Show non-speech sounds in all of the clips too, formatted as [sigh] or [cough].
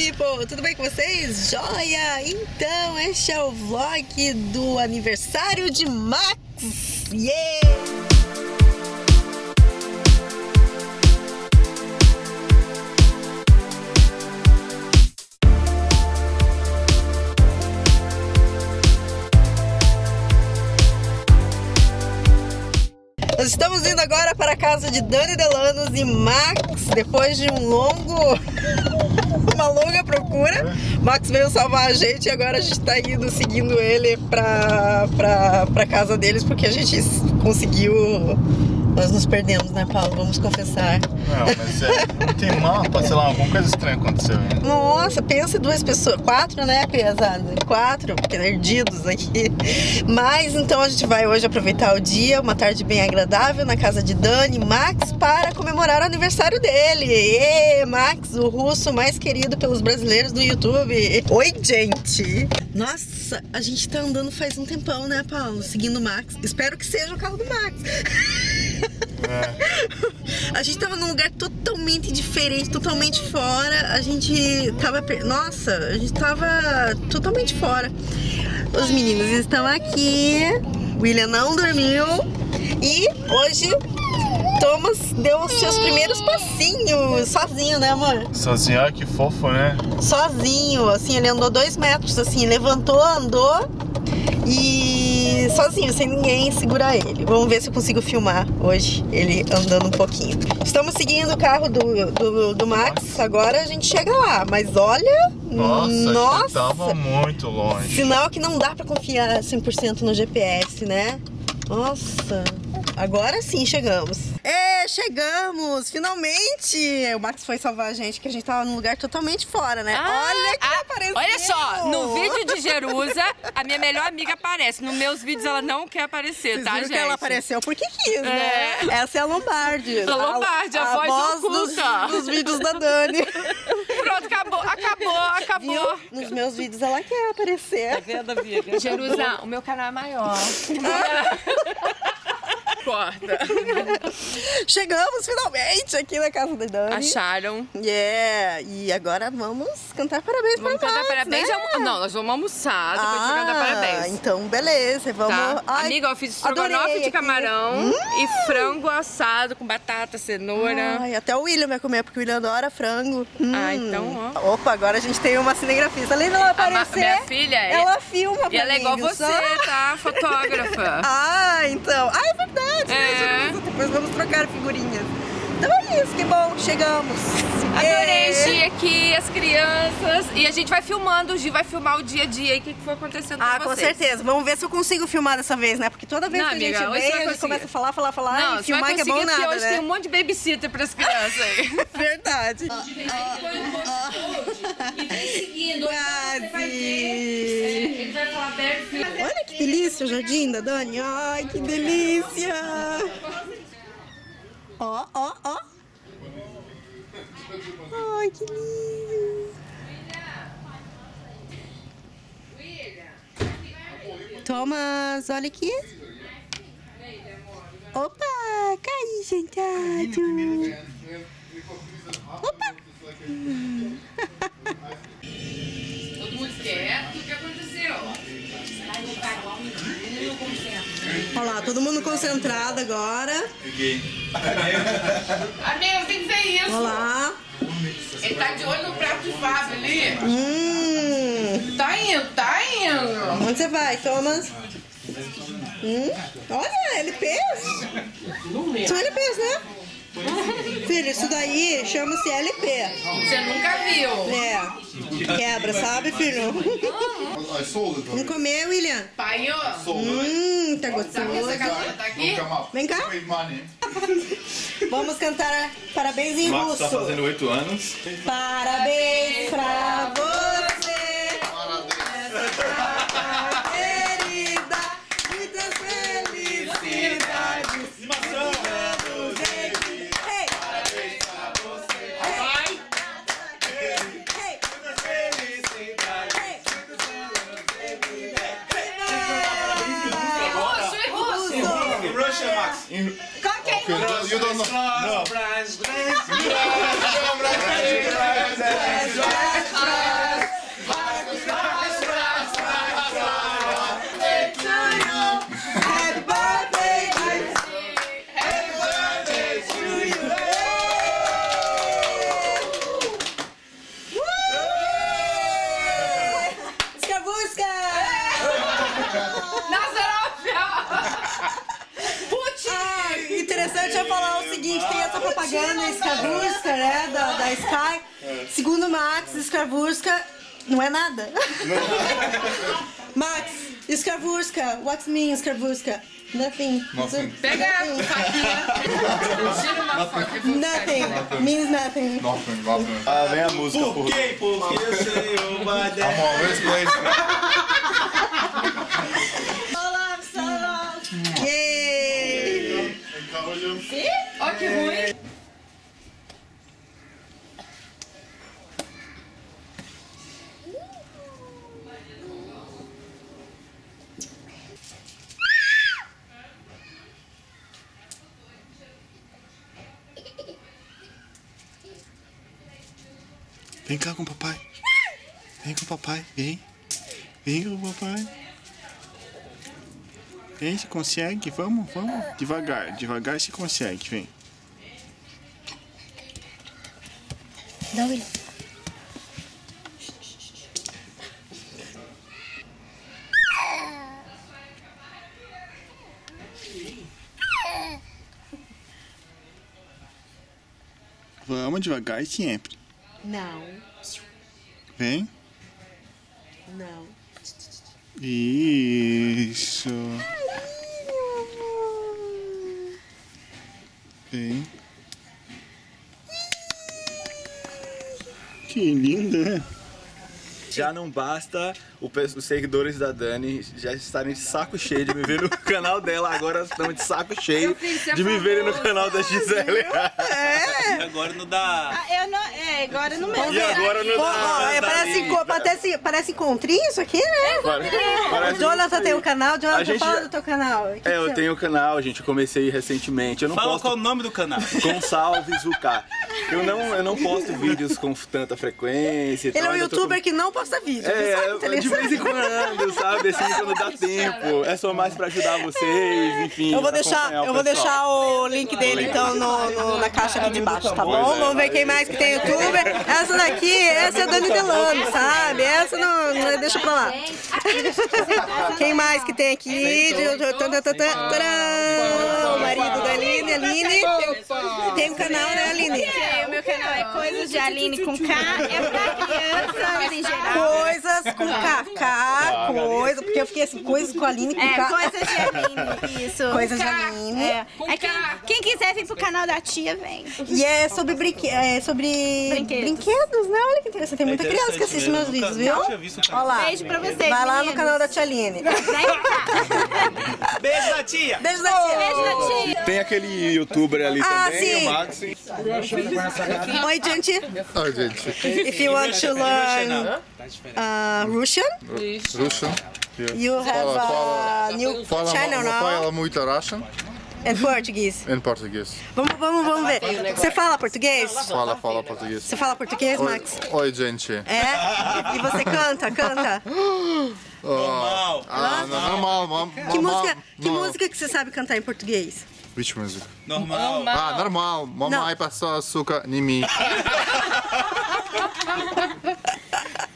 people! Tudo bem com vocês? Joia! Então, este é o vlog do aniversário de Max! Yeah! Nós estamos indo agora para a casa de Dani Delanos e Max, depois de um longo. [laughs] uma longa procura. Max veio salvar a gente e agora a gente está indo seguindo ele para para casa deles porque a gente conseguiu nós nos perdemos, né, Paulo? Vamos confessar. Não, mas é, não tem mapa, sei lá, alguma coisa estranha aconteceu. Hein? Nossa, pensa em duas pessoas, quatro, né, pesada? Quatro, perdidos aqui. Mas então a gente vai hoje aproveitar o dia, uma tarde bem agradável na casa de Dani Max para comemorar o aniversário dele. E Max, o russo mais querido pelos brasileiros do YouTube. Oi, gente! Nossa, a gente tá andando faz um tempão, né, Paulo? Seguindo o Max. Espero que seja o carro do Max. [laughs] É. A gente tava num lugar totalmente diferente, totalmente fora. A gente tava. Nossa, a gente tava totalmente fora. Os meninos estão aqui. William não dormiu. E hoje Thomas deu os seus primeiros passinhos sozinho, né, amor? Sozinho, olha que fofo, né? Sozinho, assim, ele andou dois metros, assim, levantou, andou e sozinho, sem ninguém segurar ele. Vamos ver se eu consigo filmar hoje ele andando um pouquinho. Estamos seguindo o carro do, do, do Max, agora a gente chega lá, mas olha. Nossa, nossa tava muito longe. Sinal que não dá para confiar 100% no GPS, né? Nossa. Agora sim chegamos. É, chegamos! Finalmente! O Max foi salvar a gente, que a gente tava num lugar totalmente fora, né? Ah, olha que ah, apareceu! Olha só, no vídeo de Jerusa, a minha melhor amiga aparece. Nos meus vídeos ela não quer aparecer, Vocês tá, gente? que ela apareceu porque quis, né? É. Essa é a Lombardi. A Lombardi, a, a, a voz, voz dos, dos, vídeos da Dani. Pronto, acabou, acabou, acabou. Viu? Nos meus vídeos ela quer aparecer. Tá vendo, amiga? Jerusa, o meu canal é maior. [laughs] Corta. [laughs] Chegamos finalmente aqui na casa da Dani. Acharam? Yeah. E agora vamos cantar parabéns vamos pra cantar parabéns. Né? Não, nós vamos almoçar, depois ah, cantar parabéns. Então, beleza. Vamos. Tá. Ai, Amiga, eu fiz estrogonofe de camarão hum. e frango assado com batata, cenoura. Ai, até o William vai comer, porque o William adora frango. Hum. Ah, então, ó. Opa, agora a gente tem uma cinegrafista. Além dela aparecer, minha filha, é- ela filma pra E ela é igual você, só... tá? Fotógrafa. [laughs] ah, então. Ah, é verdade verdade, é. né? Depois vamos trocar figurinhas. Então é isso, que bom, chegamos. Adorei o Gi aqui, as crianças. E a gente vai filmando, o Gi vai filmar o dia a dia e o que foi acontecendo ah, com vocês. Ah, com certeza. Vamos ver se eu consigo filmar dessa vez, né? Porque toda vez não, que a gente amiga, vem, a gente começa a falar, falar, falar não, e filmar que é bom nada, hoje né? tem um monte de babysitter pras crianças aí. [laughs] [laughs] verdade. E vem seguindo. Quase. Olha que delícia o jardim da Dani. Ai, que delícia. Ó, ó, ó. Ai, que lindo. Thomas, olha aqui. Opa, cai sentado. Opa. Todo mundo quieto, Olha lá, todo mundo concentrado agora. Peguei. Tem que ver isso. Olha lá. Ele tá de olho no prato de Fábio ali. Hum. Tá indo, tá indo. Onde você vai, Thomas? Hum? Olha, LPs. São LPs, né? [laughs] Filho, isso daí chama-se LP. Você nunca viu. Quebra, sabe, filho? Vamos comer, William. Pai, ó. Hum, tá gostoso. Tá aqui? Vem cá. [laughs] Vamos cantar parabéns em Marcos russo. tá fazendo oito anos. Parabéns pra você. Parabéns. Não é nada. [laughs] Max, Skravurska, what means Skravurska? Nothing. Nothing. Pega a faquinha. Tira uma faca. Nothing. Means nothing. Nothing, nothing. Ah, vem a música, por quê? Porque eu sei o badé. Come on, let's play. Yay! Ó que ruim. Vem cá com o papai. Vem com o papai, vem. Vem com o papai. Vem, se consegue, vamos, vamos. Devagar, devagar se consegue, vem. Vamos devagar sempre. Não, Vem. não. Isso. Vem. Que linda, né? Já não basta os seguidores da Dani já estarem de saco cheio de me ver no [laughs] canal dela, agora estão de saco cheio filho, é de me verem no famoso. canal da Gisele. E agora não dá. Ah, eu não. É, agora não mesmo. E agora não Pô, ó, dá. é, parece, parece, parece encontrinho isso aqui, né? Parece- O Jonathan tem um canal, Jonathan, A gente- fala do teu canal. Que É, que eu você- tenho um canal, gente, eu comecei recentemente. Eu não Fala posto qual é o nome do canal. Gonçalves UK. Eu não, eu não posto vídeos com tanta frequência. Ele é um youtuber que não posta vídeo. É, sabe? De vez em quando, sabe? Assim, quando dá tempo. É só mais pra ajudar vocês, enfim. Eu vou deixar, o eu vou pessoal. deixar o link dele então no, no- na caixa aqui de baixo, tá bom? É. Vamos ver quem mais que tem youtuber. Essa daqui, essa é a Dani Delano, sabe? Essa não, não deixa pra lá. Quem mais que tem aqui? O marido da Aline, Aline. Tem um canal, né, Aline? É, o meu canal é Coisas de Aline com K. É pra crianças em geral. Coisas com KK, coisa, porque eu fiquei assim, coisas com Aline com É, K. Coisas de Aline, isso. Coisas de. Aline. É. É quem, quem quiser vir pro canal da tia, vem. E é sobre, é sobre Brinquedos. brinquedos, né? Olha que interessante. Tem muita criança que assiste meus vídeos, viu? Nunca tinha visto Olha lá. Beijo pra vocês, Vai lá no canal da Tia Aline. [laughs] Beijo da tia! Beijo da tia. Beijo da tia. Tem aquele youtuber ali Ah, também, sim. o Max. Oi, gente. Oi, gente. If you want to learn uh, Russian, Russian. You have a new channel now fala muito Russian and Portuguese. em português. Vamos, vamos, vamos ver. Você fala português? Fala, fala português. Você fala português, Oi, Max? oi gente. É? E você canta, canta? Normal. Ah, normal, mam, Que normal. música, que música que você sabe cantar em português? Which music? Normal. Ah, normal. Mamãe passou açúcar em mim. [laughs]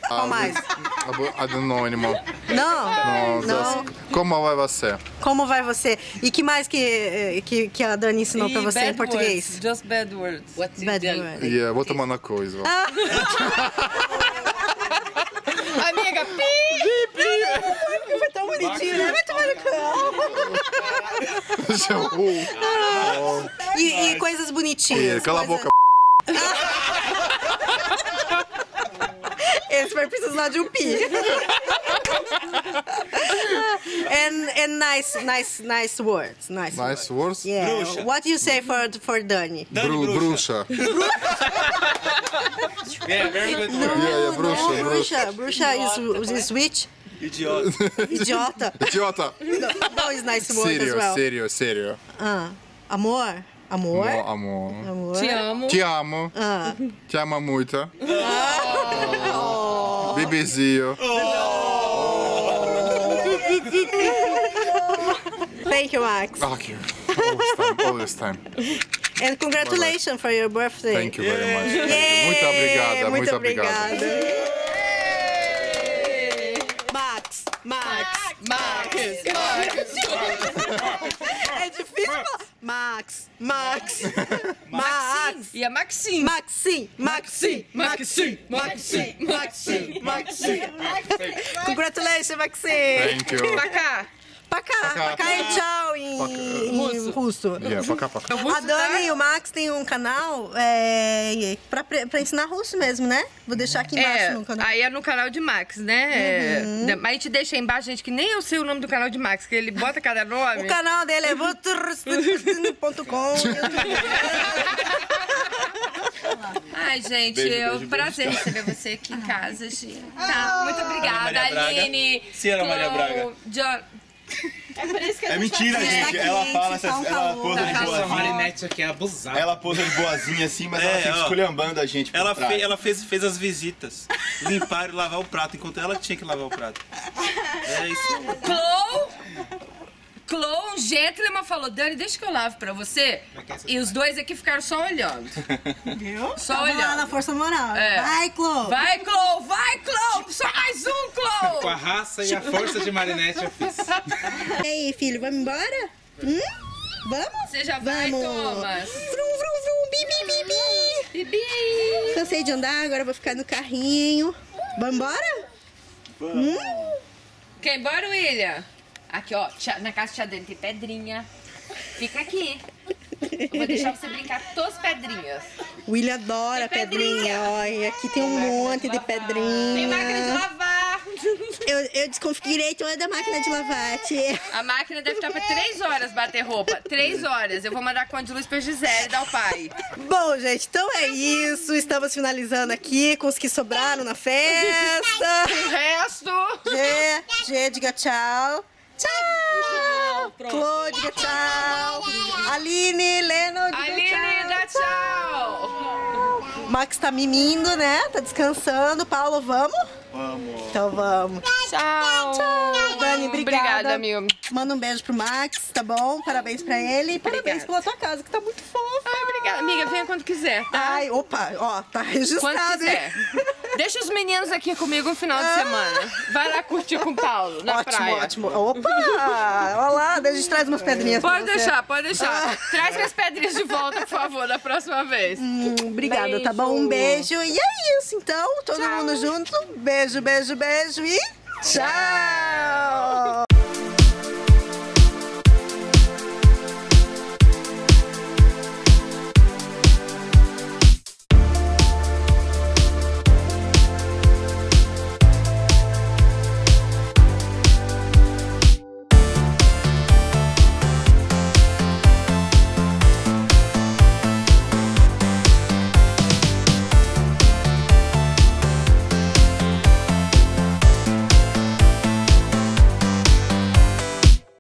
Qual mais? I don't know anymore. Não? Não, Não. Como vai você? Como vai você? E que mais que, eh, que, que a Dani ensinou pra você em português? Words, just bad words. Bad word. Yeah, vou tomar na coisa. Ah. [laughs] Amiga, pi! Foi tão bonitinho, né? Vai tomar no cu. Uh, E, e coisas bonitinhas. yeah, cala a boca. [laughs] Esse vai precisar de um pi. [laughs] and, and nice, nice, nice words. Nice, Nice words. Yeah. Bruxa. What you say for for Dani? Bru- bruxa. É, [laughs] very good Yeah, word. yeah, bruxa, bruxa. Bruxa, bruxa is, is witch. Idiota. Idiota. [laughs] Idiota. No, is nice word as Sério, well. sério, sério. Ah, amor. Amor. Amor, amor. Amor. Te amo. Te amo. Ah. Te amo muito. Bebezinho. Thank you, Max. Okay. Always time, always time. And congratulations for your birthday. Thank you very much. Yay! Muito obrigada, Muito muito obrigada. obrigada. Max, Max, Max, É difícil falar. Max, Max, Max. [laughs] E a Maxim. Maxim, Maxim, Maxim, Maxim, Maxim, Maxim. Congratulations, Maxim. Thank you. Pra cá. Pacá, pacá é tchau em, em russo. Yeah. Russo, A Dani tá? e o Max têm um canal é, pra, pra ensinar russo mesmo, né? Vou deixar aqui embaixo É, no canal. aí é no canal de Max, né? Uhum. É, mas a gente deixa aí embaixo, gente, que nem eu sei o nome do canal de Max, que ele bota cada nome. O canal dele é voturus.com. Ai, gente, Beijo, é um beijo, prazer receber você aqui em casa. Tá, muito obrigada, Maria Braga. Aline. Senhora Maria Chloe, Braga. John. É mentira, gente. Ela fala, essas, ela posa de Essa boazinha. marinete aqui é abusada. Ela posa de boazinha assim, mas É, ela fica ó. esculhambando a gente por Ela, fe- ela fez, fez as visitas. Limpar e lavar o prato, enquanto ela tinha que lavar o prato. É isso. Chloe. Chloe, um gentleman, falou: Dani, deixa que eu lavo pra você. E os dois aqui ficaram só olhando. Viu? Só Tava lá olhando. na força moral. É. Vai, Clô. Vai, Chloe, vai, Chloe. Só mais um, Com a raça e a força de marinete eu fiz. E aí, filho, vamos embora? Hum? Vamos? Você já vai, Vamos. Thomas. Vrum, vrum, vrum, bi, bi, bi, bi. Bibi. Cansei de andar, agora vou ficar no carrinho. Vamos embora? Quer ir embora, William? Aqui, ó, tia- na casa de tia Dani tem pedrinha. Fica aqui. Eu vou deixar você brincar com todas as pedrinhas. O William adora pedrinha. pedrinha. Olha, aqui tem um monte de Tem máquina de pedrinha. lavar. Eu, eu desconfigurei toda a máquina de lavar, tia. A máquina deve estar pra três horas bater roupa. Três horas. Eu vou mandar conta de luz pra Gisele dar o pai. Bom, gente, então é isso. Estamos finalizando aqui com os que sobraram na festa. O resto. G, G, diga tchau. Tchau! Clô, diga tchau. Aline, Leno, diga Aline, tchau. dá tchau. Max tá mimindo, né? Tá descansando. Paulo, vamos? Vamos. Então vamos. Tchau. Tchau. Dani, obrigada. Obrigada, amigo. Manda um beijo pro Max, tá bom? Parabéns pra ele. E parabéns pela tua casa, que tá muito fofa. Ai, obrigada. Amiga, venha quando quiser, tá? Ai, opa, ó, tá Quando registrado. hein? quiser. [laughs] Deixa os meninos aqui comigo no final de semana. Vai lá curtir com o Paulo, na ótimo, praia. ótimo. Opa! Olha lá, a gente traz umas pedrinhas pra Pode você. deixar, pode deixar. Ah. Traz minhas pedrinhas de volta, por favor, da próxima vez. Hum, obrigada, tá Beijo. bom? Um beijo. E é isso, então. Todo mundo junto. Beijo, beijo, beijo e tchau!